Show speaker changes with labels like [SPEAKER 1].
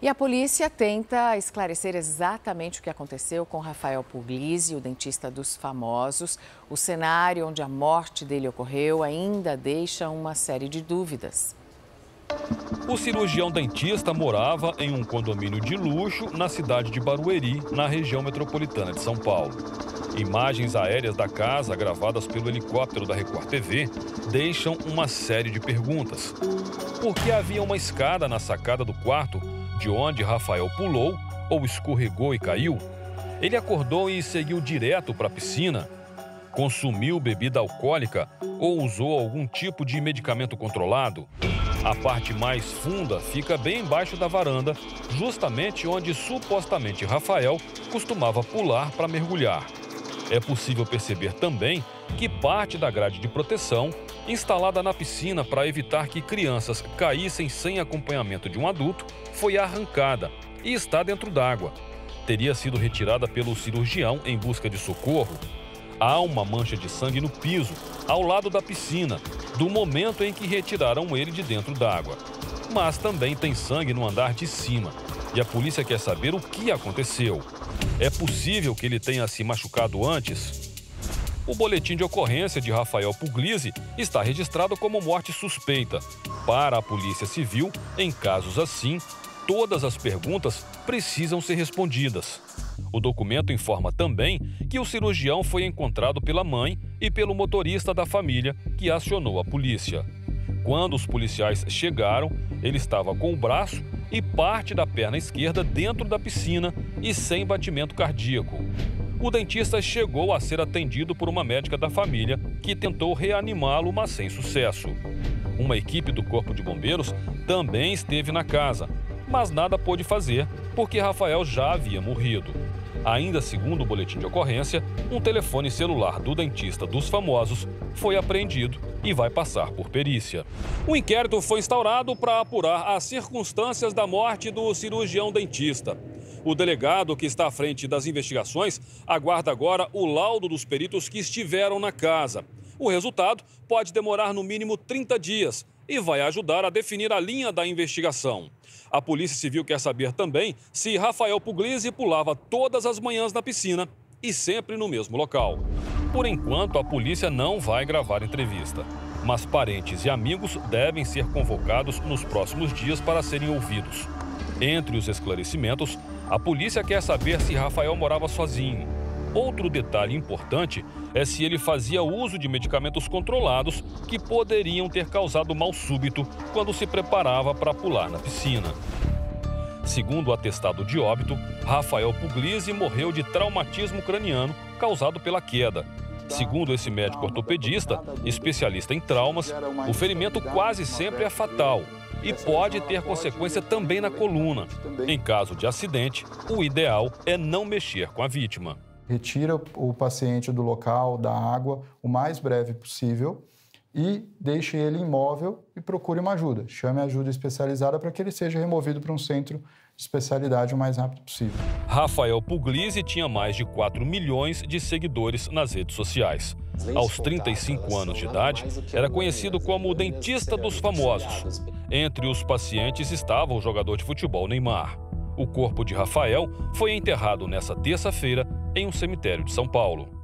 [SPEAKER 1] E a polícia tenta esclarecer exatamente o que aconteceu com Rafael Puglisi, o dentista dos famosos. O cenário onde a morte dele ocorreu ainda deixa uma série de dúvidas.
[SPEAKER 2] O cirurgião dentista morava em um condomínio de luxo na cidade de Barueri, na região metropolitana de São Paulo. Imagens aéreas da casa, gravadas pelo helicóptero da Record TV, deixam uma série de perguntas. Por que havia uma escada na sacada do quarto de onde Rafael pulou ou escorregou e caiu. Ele acordou e seguiu direto para a piscina. Consumiu bebida alcoólica ou usou algum tipo de medicamento controlado? A parte mais funda fica bem embaixo da varanda, justamente onde supostamente Rafael costumava pular para mergulhar. É possível perceber também que parte da grade de proteção, instalada na piscina para evitar que crianças caíssem sem acompanhamento de um adulto, foi arrancada e está dentro d'água. Teria sido retirada pelo cirurgião em busca de socorro. Há uma mancha de sangue no piso, ao lado da piscina, do momento em que retiraram ele de dentro d'água. Mas também tem sangue no andar de cima. E a polícia quer saber o que aconteceu. É possível que ele tenha se machucado antes? O boletim de ocorrência de Rafael Puglisi está registrado como morte suspeita. Para a Polícia Civil, em casos assim, todas as perguntas precisam ser respondidas. O documento informa também que o cirurgião foi encontrado pela mãe e pelo motorista da família que acionou a polícia. Quando os policiais chegaram, ele estava com o braço e parte da perna esquerda dentro da piscina e sem batimento cardíaco. O dentista chegou a ser atendido por uma médica da família que tentou reanimá-lo, mas sem sucesso. Uma equipe do Corpo de Bombeiros também esteve na casa, mas nada pôde fazer porque Rafael já havia morrido. Ainda segundo o boletim de ocorrência, um telefone celular do dentista dos famosos foi apreendido e vai passar por perícia. O inquérito foi instaurado para apurar as circunstâncias da morte do cirurgião dentista. O delegado que está à frente das investigações aguarda agora o laudo dos peritos que estiveram na casa. O resultado pode demorar no mínimo 30 dias e vai ajudar a definir a linha da investigação. A Polícia Civil quer saber também se Rafael Puglisi pulava todas as manhãs na piscina e sempre no mesmo local. Por enquanto, a polícia não vai gravar entrevista, mas parentes e amigos devem ser convocados nos próximos dias para serem ouvidos. Entre os esclarecimentos, a polícia quer saber se Rafael morava sozinho. Outro detalhe importante é se ele fazia uso de medicamentos controlados que poderiam ter causado mal súbito quando se preparava para pular na piscina. Segundo o atestado de óbito, Rafael Puglisi morreu de traumatismo craniano causado pela queda. Segundo esse médico ortopedista, especialista em traumas, o ferimento quase sempre é fatal e pode ter consequência também na coluna. Em caso de acidente, o ideal é não mexer com a vítima.
[SPEAKER 3] Retira o paciente do local, da água, o mais breve possível e deixe ele imóvel e procure uma ajuda. Chame ajuda especializada para que ele seja removido para um centro de especialidade o mais rápido possível.
[SPEAKER 2] Rafael Puglisi tinha mais de 4 milhões de seguidores nas redes sociais. Aos 35 anos de idade, era conhecido como o dentista dos famosos. Entre os pacientes estava o jogador de futebol Neymar. O corpo de Rafael foi enterrado nessa terça-feira em um cemitério de São Paulo.